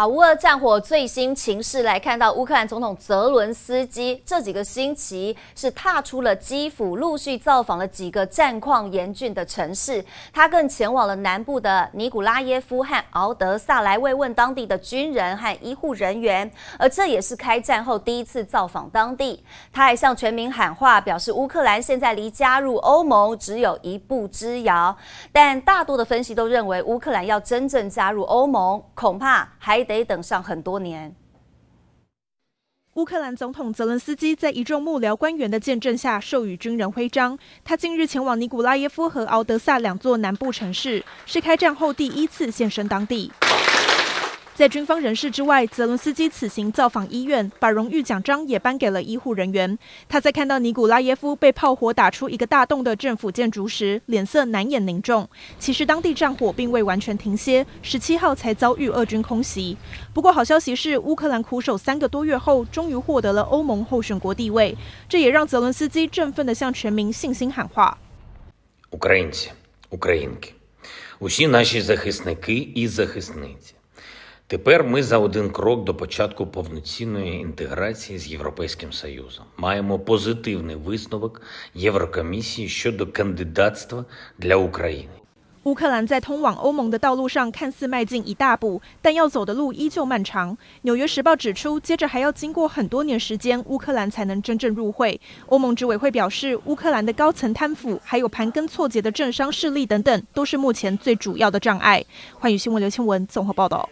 好，乌俄战火最新情势来看到，乌克兰总统泽伦斯基这几个星期是踏出了基辅，陆续造访了几个战况严峻的城市。他更前往了南部的尼古拉耶夫和敖德萨来慰问当地的军人和医护人员，而这也是开战后第一次造访当地。他还向全民喊话，表示乌克兰现在离加入欧盟只有一步之遥。但大多的分析都认为，乌克兰要真正加入欧盟，恐怕还。得等上很多年。乌克兰总统泽伦斯基在一众幕僚官员的见证下授予军人徽章。他近日前往尼古拉耶夫和敖德萨两座南部城市，是开战后第一次现身当地。在军方人士之外，泽伦斯基此行造访医院，把荣誉奖章也颁给了医护人员。他在看到尼古拉耶夫被炮火打出一个大洞的政府建筑时，脸色难掩凝重。其实当地战火并未完全停歇，十七号才遭遇俄军空袭。不过好消息是，乌克兰苦守三个多月后，终于获得了欧盟候选国地位。这也让泽伦斯基振奋地向全民信心喊话：“Українці, Українки, усі наші захисники і захисниці.” Тепер ми за один крок до початку повноцінної інтеграції з Європейським Союзом маємо позитивний висновок Єврокомісії щодо кандидатства для України. 乌克兰在通往欧盟的道路上看似迈进一大步，但要走的路依旧漫长。纽约时报指出，接着还要经过很多年时间，乌克兰才能真正入会。欧盟执委会表示，乌克兰的高层贪腐，还有盘根错节的政商势力等等，都是目前最主要的障碍。欢迎新闻刘清文综合报道。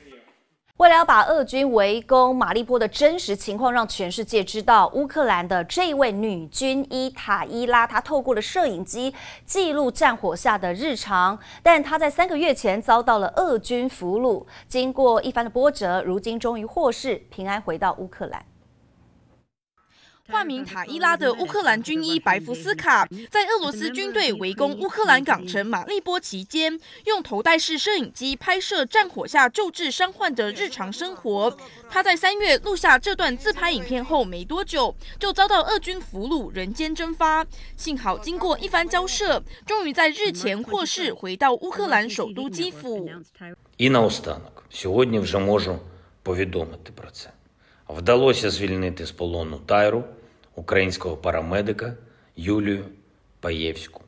为了要把俄军围攻马利波的真实情况让全世界知道，乌克兰的这位女军医塔伊拉，她透过了摄影机记录战火下的日常。但她在三个月前遭到了俄军俘虏，经过一番的波折，如今终于获释，平安回到乌克兰。化名塔伊拉的乌克兰军医白福斯卡，在俄罗斯军队围攻乌克兰港城马利波期间，用头戴式摄影机拍摄战火下救治伤患的日常生活。他在三月录下这段自拍影片后没多久，就遭到俄军俘虏，人间蒸发。幸好经过一番交涉，终于在日前获释，回到乌克兰首都基辅。І наостанок сьогодні вже можу повідомити про це. Вдалося звільнити з полону Тайру. Українського парамедика Юлію Паєвську.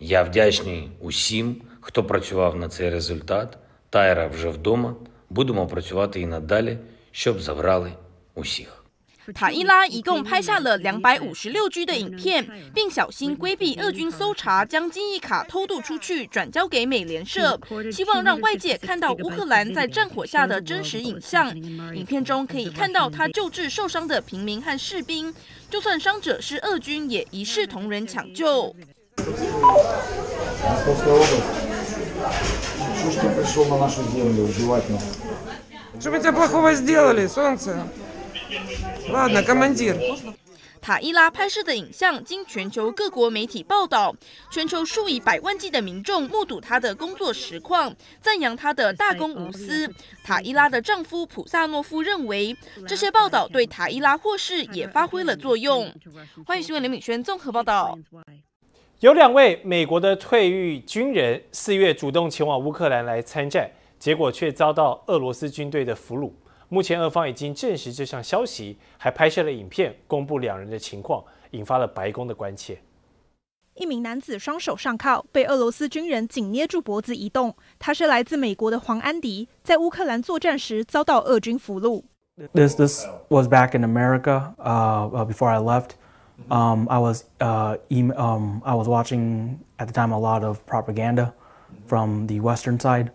Я вдячний усім, хто працював на цей результат. Тайра вже вдома. Будемо працювати і надалі, щоб забрали усіх. 塔伊拉一共拍下了两百五十六 G 的影片，并小心规避俄军搜查，将记忆卡偷渡出去，转交给美联社，希望让外界看到乌克兰在战火下的真实影像。影片中可以看到他救治受伤的平民和士兵，就算伤者是俄军，也一视同仁抢救。塔伊拉拍摄的影像经全球各国媒体报道，全球数以百万计的民众目睹他的工作实况，赞扬他的大公无私。塔伊拉的丈夫普萨诺夫认为，这些报道对塔伊拉获释也发挥了作用。欢迎新闻林敏轩综合报道。有两位美国的退役军人四月主动前往乌克兰来参战，结果却遭到俄罗斯军队的俘虏。目前，俄方已经证实这项消息，还拍摄了影片公布两人的情况，引发了白宫的关切。一名男子双手上铐，被俄罗斯军人紧捏住脖子移动。他是来自美国的黄安迪，在乌克兰作战时遭到俄军俘虏。This this was back in America. Uh, before I left, um, I was uh, um, I was watching at the time a lot of propaganda from the Western side.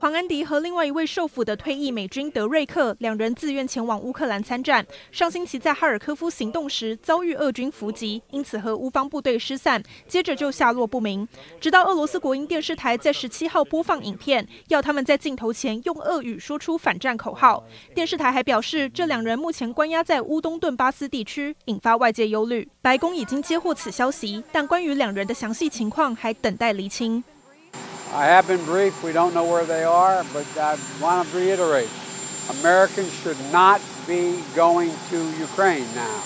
黄安迪和另外一位受俘的退役美军德瑞克，两人自愿前往乌克兰参战。上星期在哈尔科夫行动时遭遇俄军伏击，因此和乌方部队失散，接着就下落不明。直到俄罗斯国营电视台在十七号播放影片，要他们在镜头前用俄语说出反战口号。电视台还表示，这两人目前关押在乌东顿巴斯地区，引发外界忧虑。白宫已经接获此消息，但关于两人的详细情况还等待厘清。I have been briefed. We don't know where they are, but I want to reiterate Americans should not be going to Ukraine now.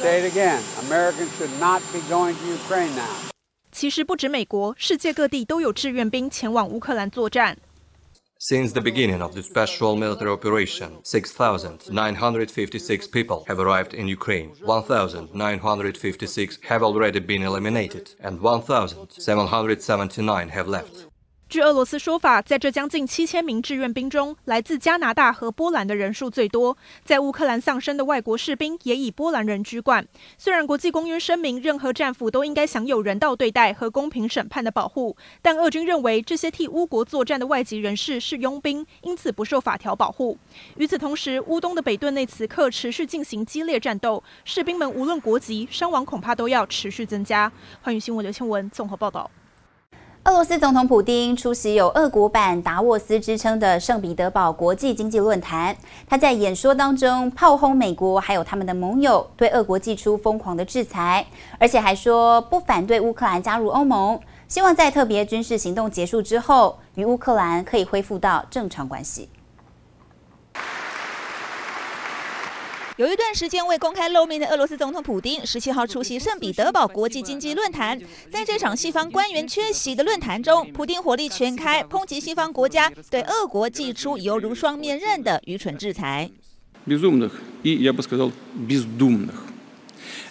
Say it again Americans should not be going to Ukraine now. 其实不止美国，世界各地都有志愿兵前往乌克兰作战。 Since the beginning of the special military operation, 6,956 people have arrived in Ukraine, 1,956 have already been eliminated, and 1,779 have left. 据俄罗斯说法，在这将近七千名志愿兵中，来自加拿大和波兰的人数最多。在乌克兰丧生的外国士兵也以波兰人居冠。虽然国际公约声明，任何战俘都应该享有人道对待和公平审判的保护，但俄军认为这些替乌国作战的外籍人士是佣兵，因此不受法条保护。与此同时，乌东的北顿内此刻持续进行激烈战斗，士兵们无论国籍，伤亡恐怕都要持续增加。欢迎新闻刘庆文综合报道。俄罗斯总统普京出席有“俄国版达沃斯”之称的圣彼得堡国际经济论坛。他在演说当中炮轰美国，还有他们的盟友，对俄国寄出疯狂的制裁，而且还说不反对乌克兰加入欧盟，希望在特别军事行动结束之后，与乌克兰可以恢复到正常关系。有一段时间未公开露面的俄罗斯总统普京，十七号出席圣彼得堡国际经济论坛。在这场西方官员缺席的论坛中，普京火力全开，抨击西方国家对俄国寄出犹如双面刃的愚蠢制裁。безумных и, я бы сказал, бездумных.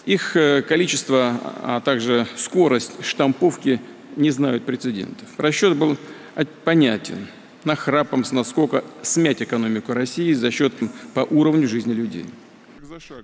Их количество, а также скорость штамповки не знают прецедентов. Расчет был понятен. Нахрапом с наскока смять экономику России за счет по уровню жизни людей.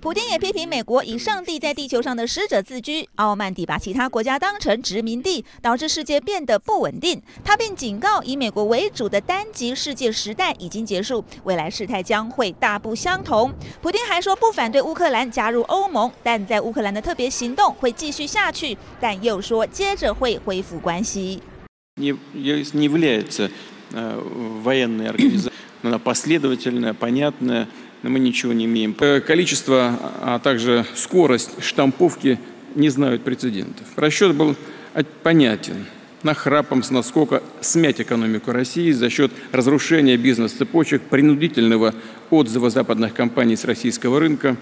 普京也批评美国以上帝在地球上的使者自居，傲慢地把其他国家当成殖民地，导致世界变得不稳定。他并警告，以美国为主的单极世界时代已经结束，未来事态将会大不相同。普京还说，不反对乌克兰加入欧盟，但在乌克兰的特别行动会继续下去，但又说接着会恢复关系。Не не является военной организацией, она последовательная, понятная. мы ничего не имеем. Количество, а также скорость штамповки не знают прецедентов. Расчет был понятен. Нахрапом с наскока смять экономику России за счет разрушения бизнес-цепочек, принудительного отзыва западных компаний с российского рынка,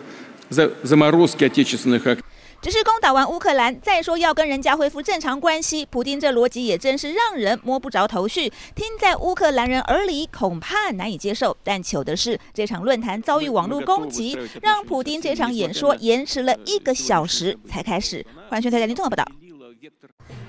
заморозки отечественных активов. 只是攻打完乌克兰，再说要跟人家恢复正常关系，普京这逻辑也真是让人摸不着头绪。听在乌克兰人耳里，恐怕难以接受。但糗的是，这场论坛遭遇网络攻击，让普京这场演说延迟了一个小时才开始。欢迎收看《台联综合报道》。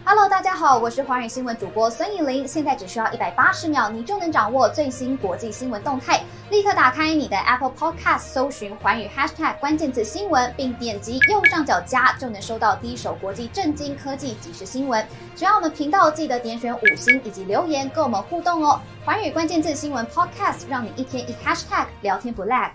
Hello，大家好，我是华语新闻主播孙艺琳。现在只需要一百八十秒，你就能掌握最新国际新闻动态。立刻打开你的 Apple Podcast，搜寻环宇 Hashtag 关键词新闻，并点击右上角加，就能收到第一手国际震惊科技即时新闻。只要我们频道记得点选五星以及留言跟我们互动哦。环宇关键字新闻 Podcast，让你一天一 Hashtag 聊天不 lag。